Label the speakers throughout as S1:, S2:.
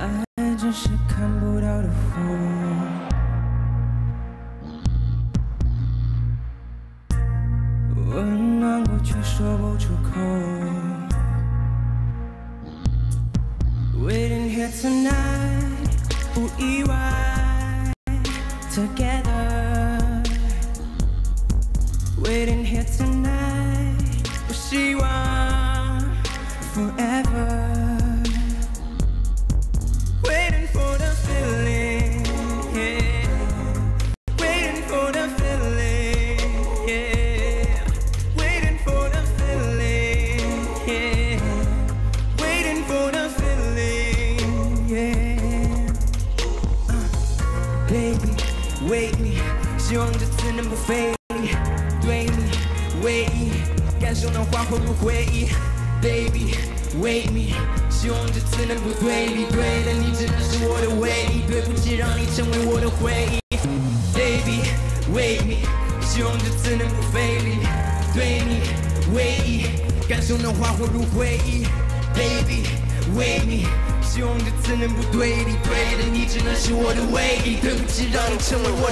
S1: 爱只是看不到的火，温暖过却说不出口。Waiting here tonight，不意外，Together。Wait me，希望这次能不费力，对你唯一感受能化混入回忆。Baby, wait me，希望这次能不对立，对的你只能是我的唯一，对不起让你成为我的回忆。Baby, wait me，希望这次能不费力，对你唯一感受能化混入回忆。Baby, wait me，希望这次能不对立，对的你只能是我的唯一，对不起让你成为我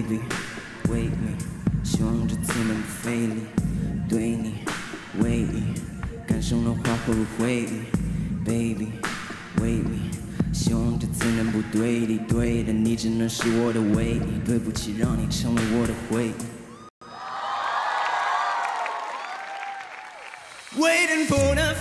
S1: Baby, wait me，希望这次能不费力，对你唯一感受能化混入回忆。Baby, wait me，希望这次能不对立，对的你只能是我的唯一。对不起，让你成为我的回忆。Waiting for the